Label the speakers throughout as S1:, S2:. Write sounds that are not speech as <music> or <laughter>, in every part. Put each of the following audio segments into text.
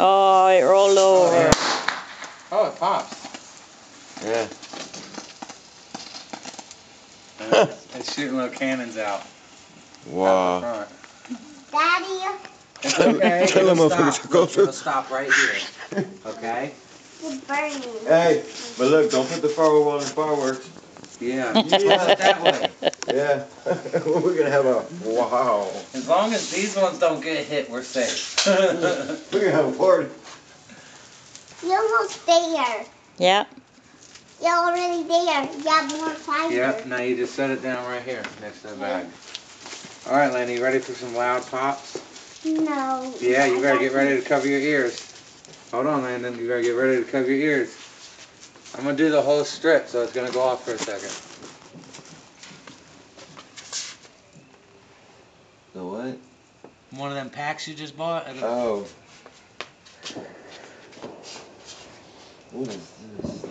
S1: Oh, it rolled over.
S2: Oh, it pops.
S3: Yeah.
S2: Uh, it's, it's shooting little cannons out.
S3: Wow.
S2: Out
S4: Daddy,
S2: It's okay.
S3: Tell
S2: it'll
S3: him I'm
S2: stop.
S3: gonna go
S2: Look,
S3: through.
S2: It'll stop right here. Okay?
S4: you're burning.
S3: Hey, but look, don't put the firework on the fireworks.
S2: Yeah.
S3: Yeah.
S2: Put it that way.
S3: Yeah. <laughs> We're gonna have a wow.
S2: As long as these ones don't get hit, we're safe. <laughs>
S3: We're gonna have a party.
S4: You're almost there.
S1: Yep.
S4: You're already there. You have more fire.
S2: yep. Now you just set it down right here next to the bag. All right, Lenny. You ready for some loud pops?
S4: No.
S2: Yeah. You
S4: I
S2: better
S4: got
S2: get ready to cover your ears. Hold on, Landon. You better get ready to cover your ears. I'm gonna do the whole strip, so it's gonna go off for a second.
S3: The what?
S2: One of them packs you just bought? At a-
S3: Oh. What is this?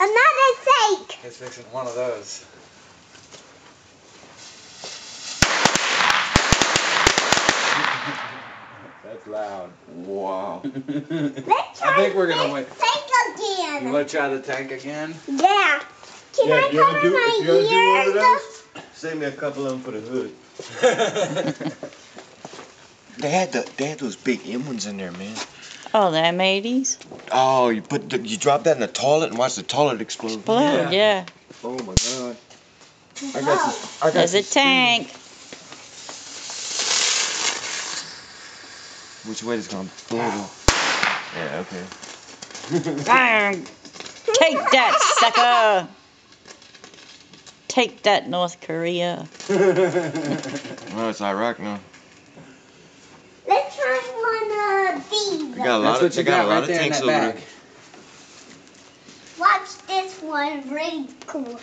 S4: Another take.
S2: It's fixing one of those. That's loud.
S3: Wow.
S4: Let's try
S2: I think we're gonna
S4: this
S2: win.
S4: Take
S2: You
S4: again.
S2: wanna try the tank again?
S4: Yeah. Can
S3: Yeah,
S4: I cover my
S3: you wanna do one of
S4: ears?
S3: Those? Save me a couple of them for the hood. <laughs> They had the they had those big M ones in there, man.
S1: Oh, the M80s?
S3: Oh, you put the, you drop that in the toilet and watch the toilet explode.
S1: Explode, yeah.
S3: Oh my god. I got this. I got
S1: There's a tank.
S3: feeling. Which way is gonna blow? though? Yeah. Okay.
S1: Bang. Take that, sucker. Take that, North Korea. <laughs>
S3: Well, it's Iraq now.
S4: Let's try one of these.
S3: We got a lot
S2: That's
S3: of
S2: what
S3: they
S2: you
S3: got,
S2: got
S3: a lot
S2: right
S3: of
S2: there in
S3: tanks
S2: that
S3: over
S2: bag.
S3: there.
S4: Watch this one. Really cool.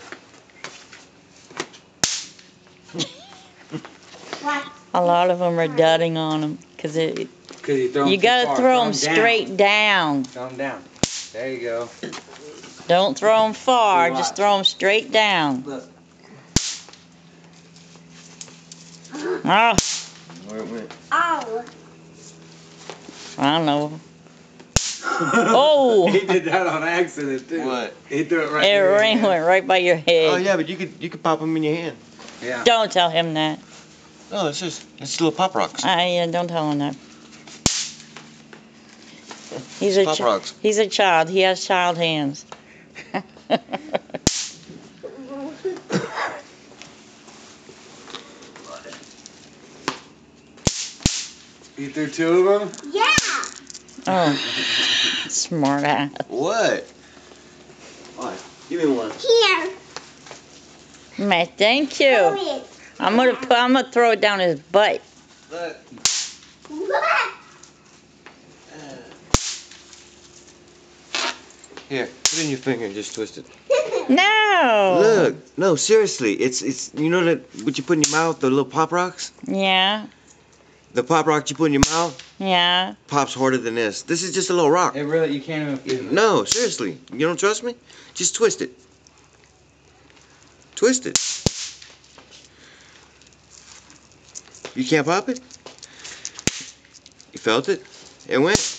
S4: Watch.
S1: A lot of them are dudding on them because it.
S2: Cause you throw 'em
S1: You gotta
S2: far.
S1: throw them
S2: down.
S1: straight down.
S2: Throw them down. There you go.
S1: Don't throw them far. Just throw them straight down.
S2: Look. Ah.
S1: Oh,
S3: Where it went?
S4: Oh.
S1: I don't know. Oh, <laughs>
S2: he did that on accident too.
S3: What?
S2: He threw it right.
S1: it
S2: in your
S1: ring
S2: hand.
S1: went right by your head.
S3: Oh yeah, but you could you could pop them in your hand.
S2: Yeah.
S1: Don't tell him that.
S3: No, it's just it's little pop rocks.
S1: I yeah, don't tell him that. He's a
S3: Pop rocks.
S1: he's a child. He has child hands. <laughs>
S2: You threw two of them.
S4: Yeah.
S1: oh, <laughs> smart ass.
S3: What? What? Give me one.
S4: Here.
S1: Man, thank
S4: Throw
S1: you.
S4: it.
S1: I'm gonna put, I'm gonna throw it down his butt.
S3: Look.
S4: Look.
S3: Here, put it in your finger and just twist it. <laughs>
S1: No.
S3: Look, no, seriously, it's it's you know that what you put in your mouth, the little pop rocks.
S1: Yeah.
S3: The pop rock you put in your mouth
S1: Yeah.
S3: pops harder than this. This is just a little rock.
S2: It really, you can't even feel it.
S3: No, seriously, you don't trust me? Just twist it. Twist it. You can't pop it? You felt it? It went.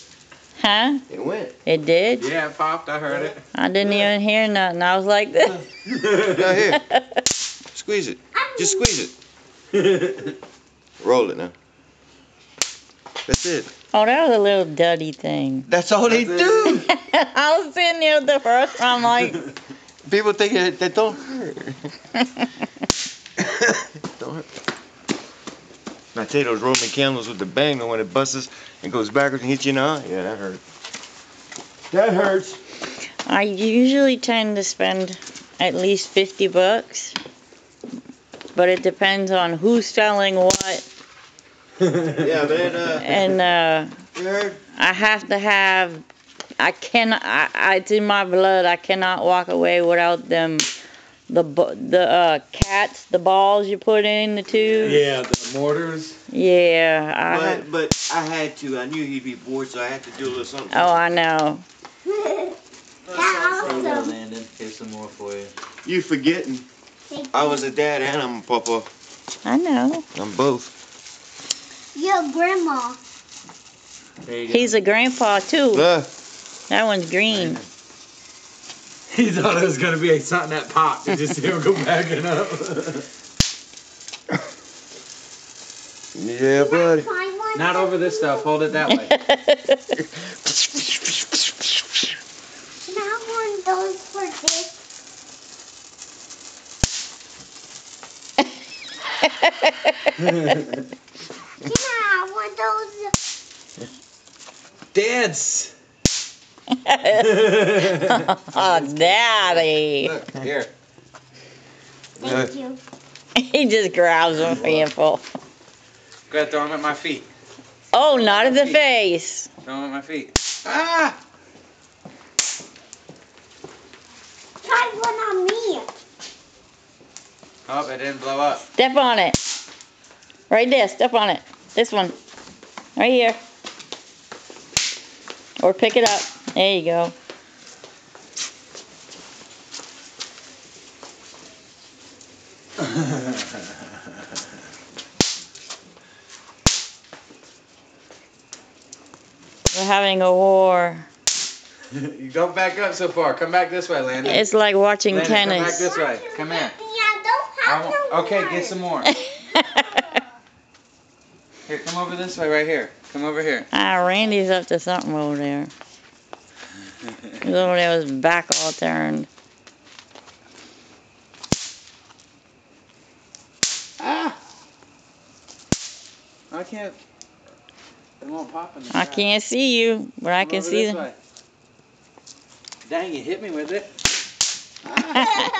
S1: Huh?
S3: It went.
S1: It did.
S2: Yeah, it popped. I heard it.
S1: I didn't even hear nothing. I was like this. <laughs>
S3: Now here, squeeze it. Just squeeze it. <laughs> Roll it now. That's it.
S1: Oh, that was a little duddy thing.
S3: That's all they
S2: That's
S3: do. <laughs>
S1: I was sitting there the first time, like, <laughs>
S3: People think it, that don't hurt. <laughs> don't hurt. I tell you those Roman candles with the bang, and when it busts and goes backwards and hits you in the eye, yeah, that hurt. That hurts.
S1: I usually tend to spend at least 50 bucks. But it depends on who's selling what.
S3: Yeah, man. Uh,
S1: And uh. I have to have, I cannot, I, I, it's in my blood. I cannot walk away without them, the, bu- the uh, cats, the balls you put in the tube.
S2: Yeah, the mortars.
S1: Yeah. I,
S3: But, but I had to. I knew he'd be bored, so I had to do a little something.
S1: oh, I know.
S4: That awesome.
S2: Landon. Here's some more for you.
S3: You forgetting?
S4: Thank
S3: I was a dad and I'm a papa.
S1: I know.
S3: I'm both.
S4: Your grandma.
S2: There you go.
S1: He's a grandpa too.
S3: Look.
S1: That one's green.
S2: He thought it was gonna be something that popped. You just see him go backing up.
S3: Yeah, buddy.
S2: Not over this stuff. Hold it that way.
S4: Can I have one of those for this? Can <laughs> I have one of those?
S2: Dance. <laughs>
S1: oh, daddy.
S2: Look here.
S4: Thank you.
S1: He just grabs them handful.
S2: Go ahead, throw them at my feet.
S1: Oh, not in the face.
S2: Throw them at my feet. Ah!
S4: Try one on me.
S2: Oh, it didn't blow up.
S1: Step on it. Right there. Step on it. This one. Right here. Or pick it up. There you go. <laughs> We're having a war.
S2: you don't back up so far. Come back this way, Landon.
S1: It's like watching
S2: Landon, come back
S1: tennis.
S2: this way. Come here.
S4: Yeah, don't have
S2: want-
S4: no
S2: okay,
S4: more.
S2: get some more. <laughs> Here, come over this way, right here. Come over here.
S1: ah, Randy's up to something over there. <laughs> He's over there with his back all turned.
S2: ah! I can't. It won't pop in the
S1: I can't see you, but I can see them.
S2: way. Dang, you hit me with it. <laughs>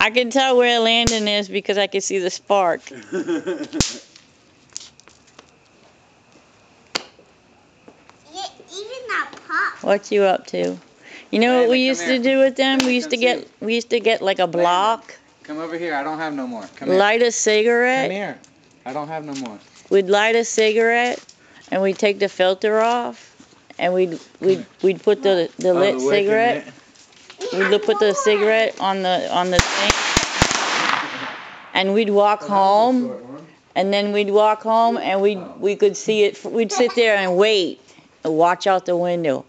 S1: I can tell where Landon is because I can see the spark.
S4: Yeah, even that pop.
S1: What you up to? You know what we used
S2: here.
S1: to do with them?
S2: Landon,
S1: We used to
S2: come
S1: get we used to get like a block,
S2: Come over here. I don't have no more. Come here.
S1: light a cigarette.
S2: Come here. I don't have no more.
S1: We'd light a cigarette, and we'd take the filter off, and we'd we'd we'd put the the
S2: Oh,
S1: lit
S2: the
S1: cigarette.
S4: We
S1: We'd put the cigarette on the on the thing, and we'd walk home. And then we'd walk home and we'd, we could see it. We'd sit there and wait and watch out the window.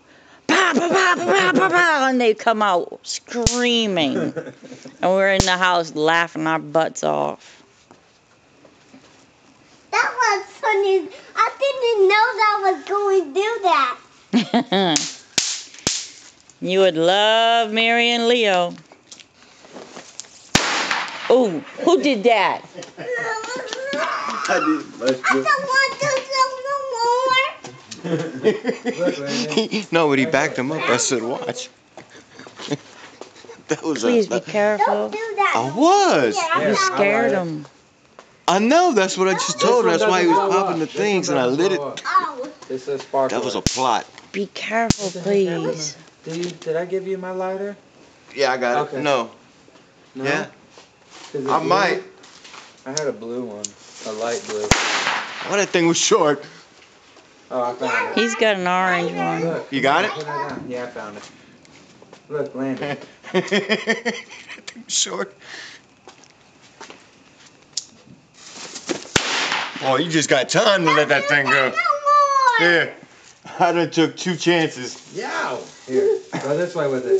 S1: Pow, pow, pow, and they'd come out screaming. And we're in the house laughing our butts off.
S4: That was funny. I didn't know that was going to do that. <laughs>
S1: you would love Mary and Leo. Oh, who did that?
S3: I did.
S4: I don't want to know no more.
S3: No, but he backed him up. I said, watch. <laughs> that was
S1: Please
S3: a.
S1: be
S4: Don't
S1: careful.
S4: do that.
S3: I was.
S4: Yeah,
S1: You scared
S2: I
S1: him.
S3: I know. That's what I just told him. That's why he was popping the
S2: up. This
S3: things, and I
S2: doesn't
S3: lit it.
S2: blow up.
S4: Oh,
S2: This is sparkler.
S3: That was a plot.
S1: Be careful,
S2: What the heck happened?
S1: please.
S2: Did you? Did I give you my lighter?
S3: Yeah, I got
S2: Okay.
S3: it. No.
S2: No.
S3: Yeah. I
S2: blue?
S3: might.
S2: I had a blue one, a light blue.
S3: Oh, that thing was short.
S2: Oh, I found it.
S1: He's got an orange one.
S2: Look.
S3: You got it?
S2: Put. Yeah, I found it. Look, Landon. <laughs>
S3: that thing was short. Oh, you just got time to let that thing go.
S4: No more.
S3: Here. I done took two chances.
S2: Yow! Here, go this way with it.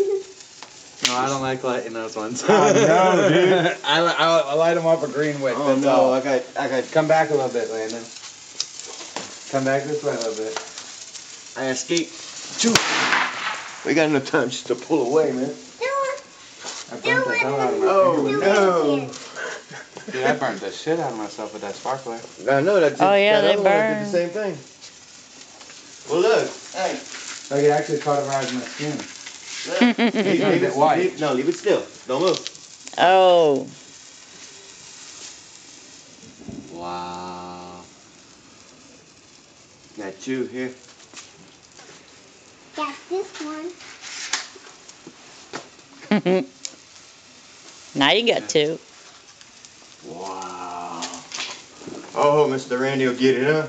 S2: No, I don't like lighting those ones.
S3: I know, dude. <laughs>
S2: I, I, I light them up a green wick.
S3: Oh
S2: that's
S3: no,
S2: all.
S3: I got, I got,
S2: Come back a little bit, Landon. Come back this way a little bit.
S3: I escaped two. We got enough time just to pull away, man.
S4: Do it.
S2: I burnt
S4: Do
S2: the
S4: it.
S2: hell out of my
S3: Oh, no. <laughs>
S2: Dude, I burnt the shit out of myself with that sparkler.
S3: I know that.
S1: Oh, yeah,
S3: that
S1: they
S3: other
S1: burn.
S3: Did the same thing. Well, look. Hey.
S2: Like it actually cauterized my skin.
S3: look. leave, leave
S2: it white.
S3: leave- no, leave it still. Don't move.
S1: Oh,
S2: Wow.
S3: Got two here.
S4: Got this one. <laughs>
S1: now you got two.
S3: Wow. Oh, Mr. Randy will get it, huh?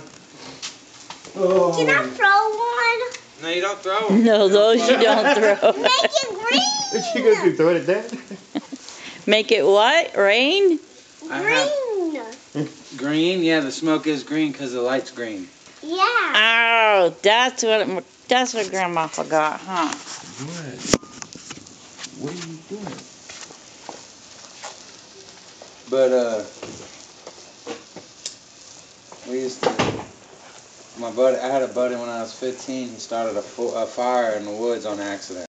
S2: Oh.
S4: Can I throw one?
S2: No, you don't throw 'em.
S1: No, those you don't throw.
S4: Make it <laughs> green.
S3: What you gonna do? Throw it at that?
S1: Make it what? Rain?
S4: Green.
S2: Green? Yeah, the smoke is green because the light's green.
S4: Yeah.
S1: Oh, that's what, that's what grandma forgot, huh?
S3: What? What are you doing?
S2: But, uh, we used to, my buddy, I had a buddy when I was 15, he started a, a fire in the woods on accident.